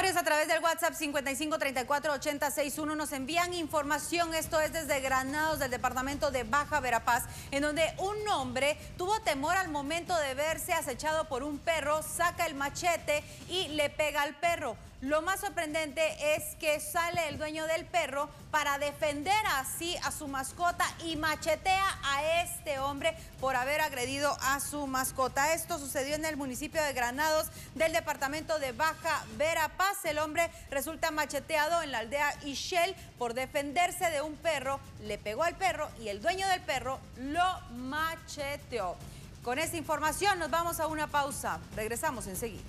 A través del WhatsApp 55348061 nos envían información, esto es desde Granados del departamento de Baja Verapaz, en donde un hombre tuvo temor al momento de verse acechado por un perro, saca el machete y le pega al perro. Lo más sorprendente es que sale el dueño del perro para defender así a su mascota y machetea a este hombre por haber agredido a su mascota. Esto sucedió en el municipio de Granados del departamento de Baja Verapaz. El hombre resulta macheteado en la aldea Ishel por defenderse de un perro, le pegó al perro y el dueño del perro lo macheteó. Con esta información nos vamos a una pausa. Regresamos enseguida.